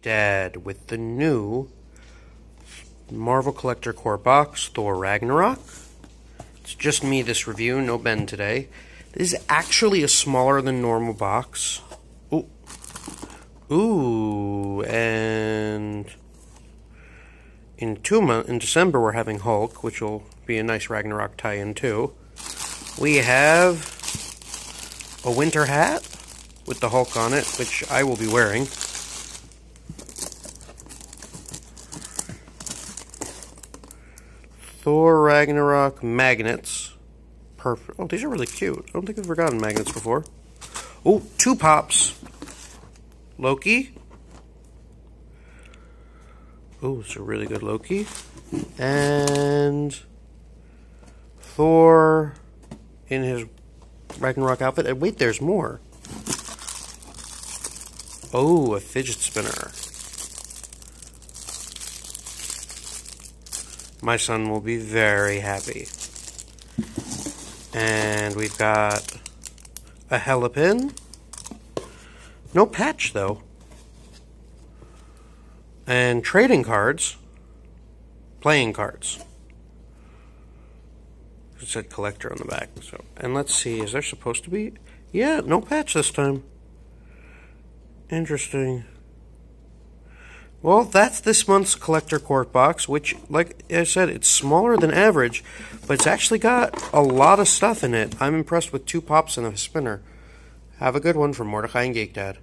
Dad with the new Marvel Collector Corps box, Thor Ragnarok. It's just me this review, no Ben today. This is actually a smaller than normal box. Ooh. Ooh, and in months, in December we're having Hulk, which will be a nice Ragnarok tie-in too. We have a winter hat with the Hulk on it, which I will be wearing. Thor Ragnarok magnets. Perfect. Oh, these are really cute. I don't think I've ever gotten magnets before. Oh, two pops. Loki. Oh, it's a really good Loki. And Thor in his Ragnarok outfit. And wait, there's more. Oh, a fidget spinner. My son will be very happy. And we've got a Hela pin. No patch, though. And trading cards. Playing cards. It said collector on the back. So, And let's see, is there supposed to be... Yeah, no patch this time. Interesting. Well, that's this month's Collector Corps box, which, like I said, it's smaller than average, but it's actually got a lot of stuff in it. I'm impressed with two pops and a spinner. Have a good one from Mordecai and Geek Dad.